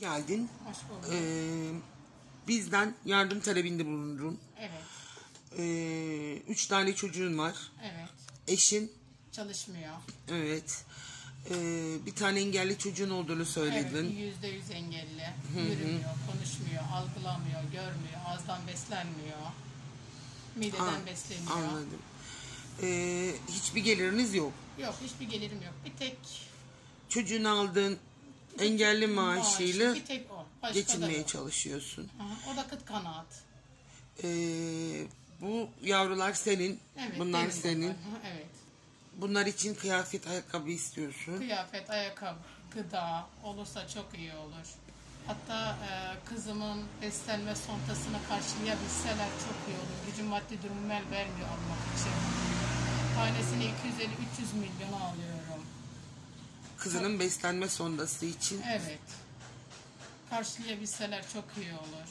geldin. Hoş bulduk. Ee, bizden yardım talebinde bulundun. Evet, Ee, üç tane çocuğun var. evet. Eşin, Çalışmıyor. evet. Ee, bir tane engelli çocuğun olduğunu Evet, söyledin. yüzde yüz engelli. Yürümüyor, konuşmuyor, algılamıyor, görmüyor, ağızdan beslenmiyor. Mideden Ha, besleniyor. Anladım. Ee, hiçbir geliriniz yok. Yok, hiçbir gelirim yok. Bir tek Çocuğun aldığın engelli maaşıyla maaşı, bir tek o. Başka da geçinmeye yok. çalışıyorsun. Aha, o da kıt kanaat. Ee, bu yavrular senin, Evet, bunlar benim senin. Aha, Evet. Bunlar için kıyafet, ayakkabı istiyorsun. Kıyafet, ayakkabı, gıda olursa çok iyi olur. Hatta e, kızımın beslenme sontasını karşılayabilseler çok iyi olur. Gücüm maddi durumum el vermiyor almak için. Tanesini 250-300 milyon alıyorum. Kızının beslenme sondası için Evet. Karşılayabilseler çok iyi olur.